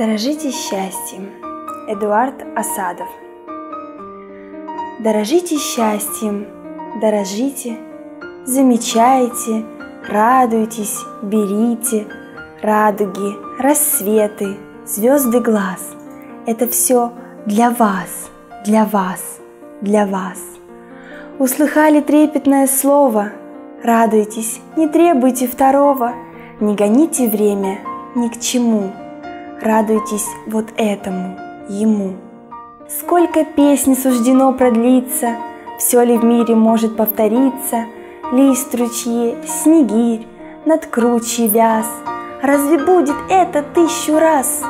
Дорожите счастьем. Эдуард Осадов. Дорожите счастьем, дорожите, замечайте, радуйтесь, берите, радуги, рассветы, звезды глаз. Это все для вас, для вас, для вас. Услыхали трепетное слово, радуйтесь, не требуйте второго, не гоните время ни к чему – радуйтесь вот этому, ему. Сколько песни суждено продлиться, все ли в мире может повториться, лист ручье, снегирь, над кручей вяз. Разве будет это тысячу раз?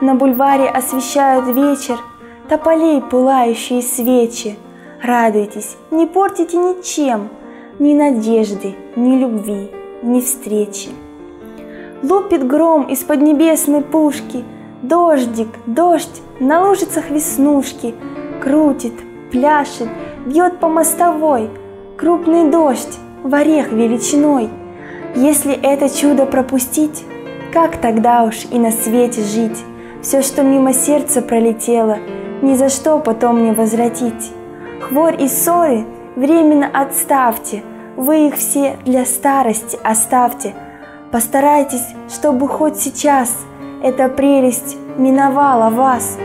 На бульваре освещают вечер, тополей пылающие свечи. Радуйтесь, не портите ничем, ни надежды, ни любви, ни встречи. Лупит гром из под небесной пушки, Дождик, дождь, на лужицах веснушки, Крутит, пляшет, бьет по мостовой, Крупный дождь, в орех величиной. Если это чудо пропустить, Как тогда уж и на свете жить? Все, что мимо сердца пролетело, Ни за что потом не возвратить. Хворь и ссоры временно отставьте, Вы их все для старости оставьте — Постарайтесь, чтобы хоть сейчас эта прелесть миновала вас.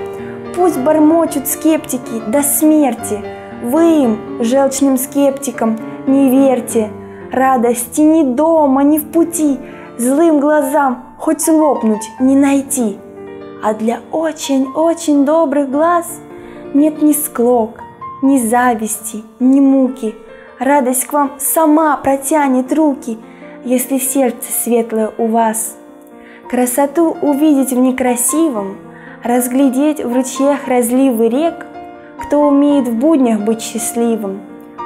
Пусть бормочут скептики до смерти, вы им, желчным скептикам, не верьте. Радости ни дома, ни в пути, злым глазам хоть лопнуть не найти. А для очень-очень добрых глаз нет ни склок, ни зависти, ни муки. Радость к вам сама протянет руки – если сердце светлое у вас. Красоту увидеть в некрасивом, разглядеть в ручьях разливы рек, кто умеет в буднях быть счастливым,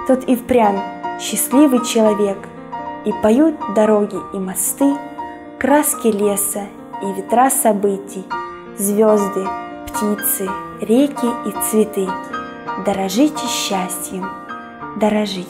тот и впрямь счастливый человек. И поют дороги и мосты, краски леса и ветра событий, звезды, птицы, реки и цветы. Дорожите счастьем, дорожите.